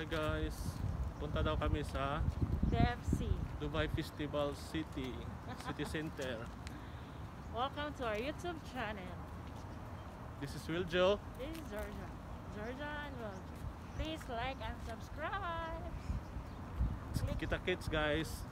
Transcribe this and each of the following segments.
Hi guys, punta daw kami sa DFC. Dubai Festival City, City Center. Welcome to our YouTube channel. This is Will Joe. This is Georgia. Georgia and Will. Please like and subscribe. Click Kita kits guys.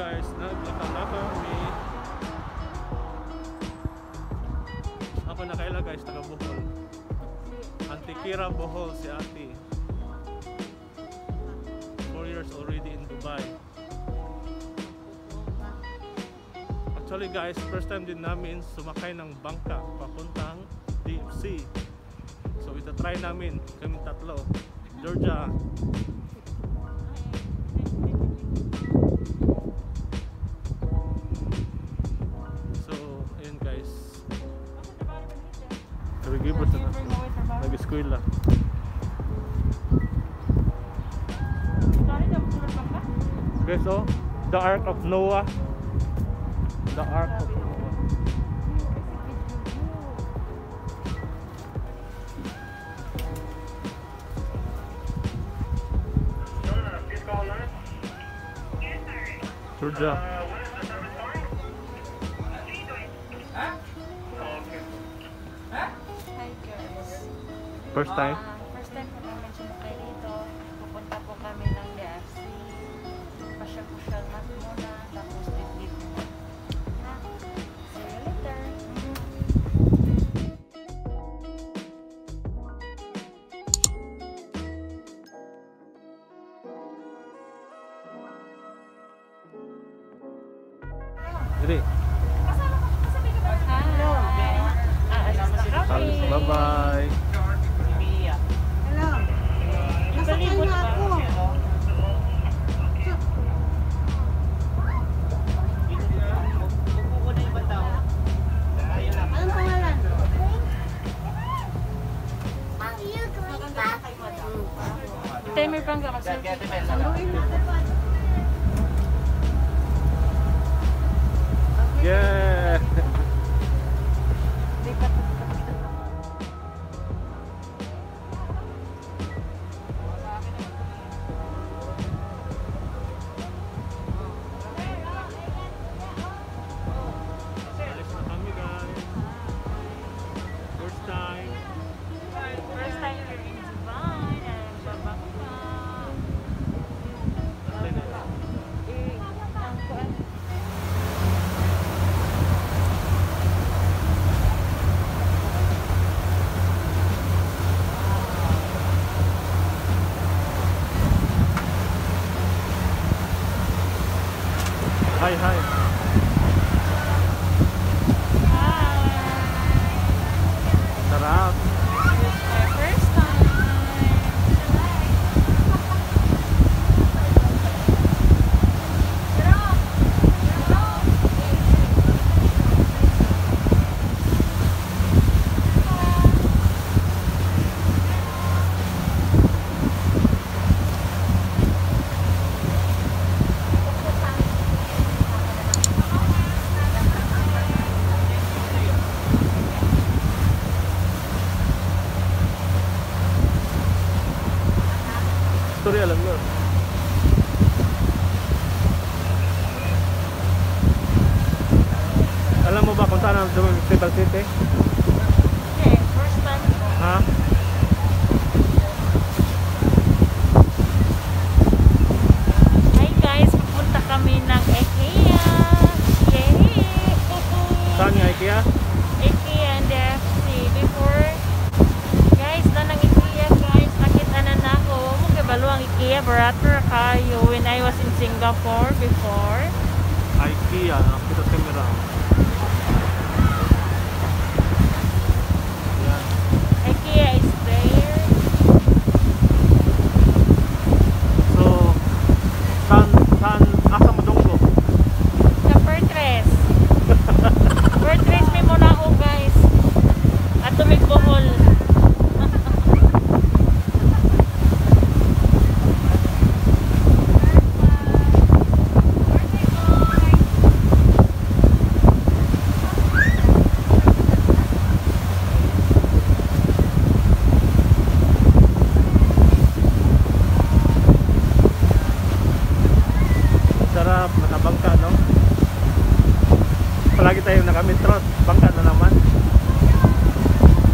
Guys, naglakad na kami. Ako na kaila guys, taga Bohol. Antikira Bohol si ate. 4 years already in Dubai. Actually guys, first time din namin sumakay ng bangka papuntang DFC. So ito try namin, kami tatlo. Georgia, nag-eskwela. Guys, oh, the Ark of Noah. The Ark of Noah. Georgia. First time? Yay! Hi, hi. Factory alam na. Alam mo ba kung saan ang Dumaguete Festival City? Okay, first time. Ha? Hi guys, pupunta kami ng IKEA. Yay! Saan IKEA? IKEA Barat Rakai when I was in Singapore before. IKEA, nakita sa camera. Road, bangka na naman.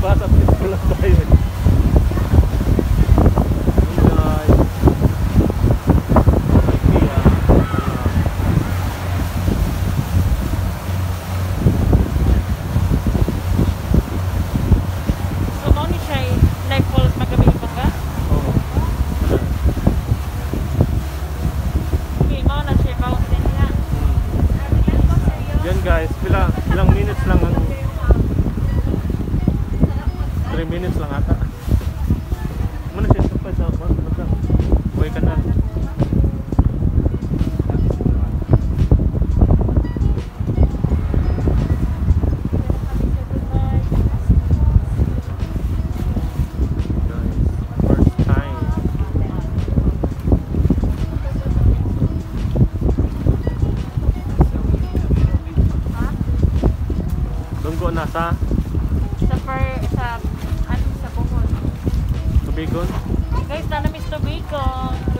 Basta pinto lang tayo. na sa sa per sa ano sa Bohol. Tubigon. Guys, na miss Tubigon.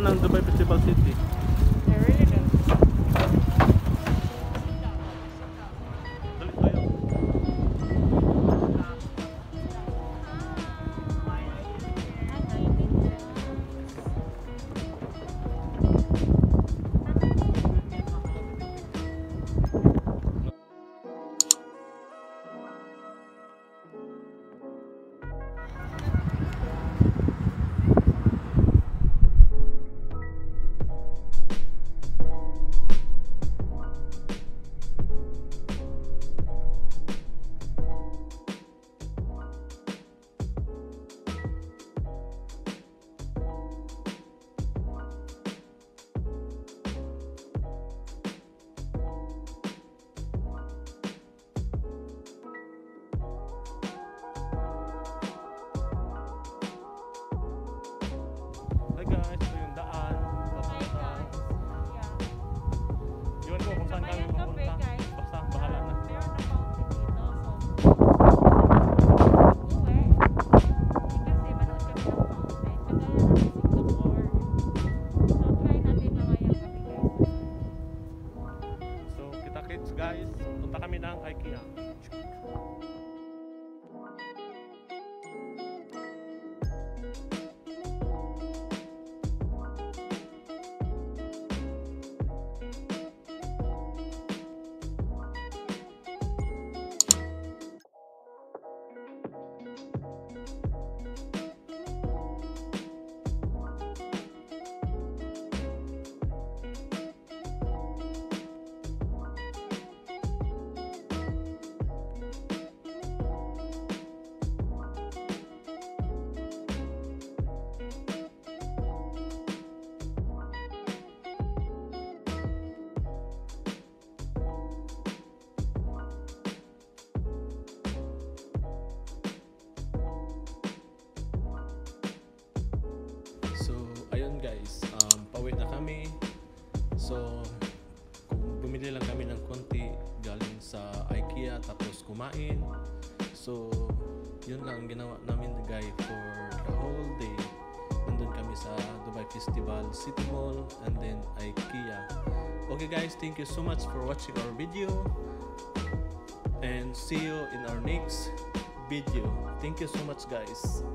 ng Dubai Festival City. Ha? bumili lang kami ng konti galing sa IKEA tapos kumain. So, yun lang ang ginawa namin guys for the whole day. Nandun kami sa Dubai Festival, City Mall, and then IKEA. Okay guys, thank you so much for watching our video. And see you in our next video. Thank you so much guys.